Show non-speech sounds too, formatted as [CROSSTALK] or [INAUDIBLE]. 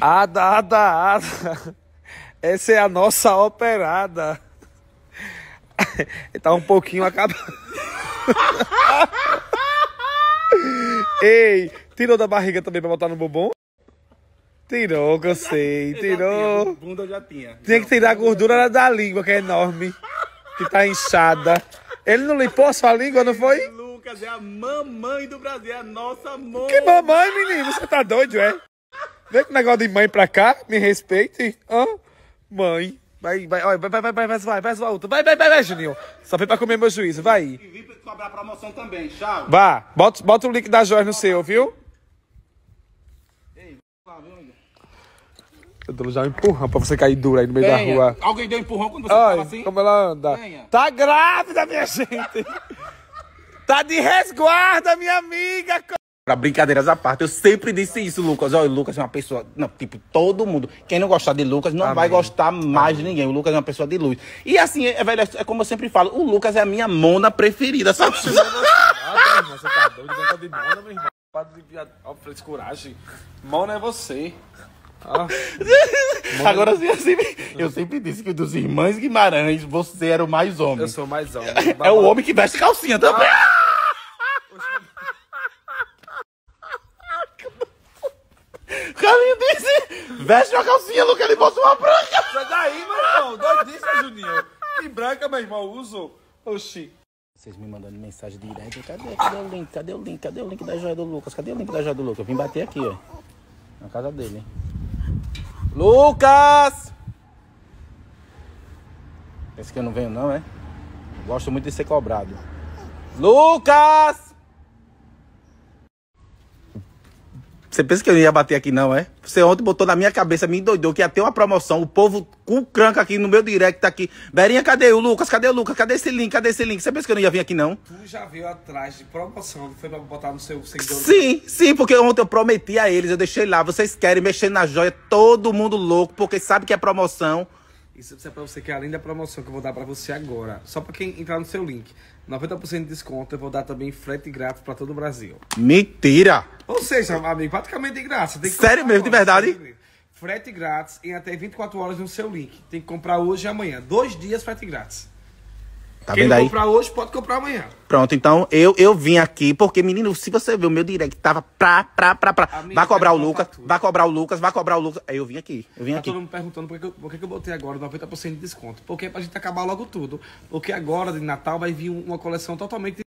Ada, ada, ada. Essa é a nossa operada. tá um pouquinho acabado. Ei, tirou da barriga também pra botar no bumbum? Tirou, que eu sei, tirou. Bunda eu já tinha. Tinha que tirar a gordura da língua, que é enorme. Que tá inchada. Ele não limpou a sua língua, não foi? Lucas é a mamãe do Brasil, é a nossa mãe. Que mamãe, menino? Você tá doido, é? Vem com negócio de mãe pra cá, me respeite. Hã? Mãe. Vai, vai, vai, vai, vai, vai, vai, vai, vai, vai, vai, vai, vai, vai, Juninho. Só vem pra comer meu juízo, vai. E vim pra cobrar promoção também, tchau. Vá, bota, bota o link da Joyce no seu, viu? Lá, viu, amiga? Eu dou já um empurrão pra você cair duro aí no meio da rua. Alguém deu empurrão quando você Ai, assim? como ela anda. Venha. Tá grávida, minha [LAUGHS] gente. Tá de resguarda, minha amiga. Pra brincadeiras à parte, eu sempre disse isso, Lucas. Olha, o Lucas é uma pessoa. Não, tipo, todo mundo. Quem não gostar de Lucas não Amém. vai gostar mais de ninguém. O Lucas é uma pessoa de luz. E assim, é, velho, é como eu sempre falo, o Lucas é a minha mona preferida, sabe? Ah, irmão, você tá doido? Brinca de mona, meu irmão. Para de frescuragem. Mona é você. Ah, Agora sim, eu sempre, eu sempre disse que dos irmãos Guimarães, você era o mais homem. eu sou mais homem. É o homem que veste calcinha também. Carlinho disse: veste uma calcinha, Lucas, ele botou uma branca. Sai daí, meu irmão. Doidíssimo, Juninho. Que branca, meu irmão, uso. Oxi. Vocês me mandando mensagem direto. Cadê? Cadê o link? Cadê o link? Cadê o link da joia do Lucas? Cadê o link da joia do Lucas? Eu vim bater aqui, ó. Na casa dele. Lucas! Pensa que eu não venho, não, é? Gosto muito de ser cobrado. Lucas! Você pensa que eu não ia bater aqui, não, é? Você ontem botou na minha cabeça, me endoidou que ia ter uma promoção. O povo com cranca aqui no meu direct tá aqui. Berinha, cadê o Lucas? Cadê o Lucas? Cadê esse link? Cadê esse link? Você pensa que eu não ia vir aqui, não? Tu já viu atrás de promoção, não foi pra botar no seu seguidor? Sim, sim, porque ontem eu prometi a eles, eu deixei lá. Vocês querem mexer na joia, todo mundo louco, porque sabe que é promoção. Isso é pra você que é além da promoção que eu vou dar pra você agora. Só pra quem entrar no seu link. 90% de desconto, eu vou dar também frete grátis pra todo o Brasil. Mentira! Seja, amigo, praticamente de graça. Sério mesmo, de verdade? Frete grátis em até 24 horas no seu link. Tem que comprar hoje e amanhã. Dois dias frete grátis. Tá Quem vendo aí? comprar hoje, pode comprar amanhã. Pronto, então eu, eu vim aqui, porque, menino, se você ver o meu direct, tava pra, pra, pra, pra. Vai cobrar o vai Lucas, tudo. vai cobrar o Lucas, vai cobrar o Lucas. Aí eu vim aqui, eu vim Tá aqui. todo mundo perguntando por que, eu- por que eu botei agora 90% de desconto. Porque é pra gente acabar logo tudo. Porque agora, de Natal, vai vir uma coleção totalmente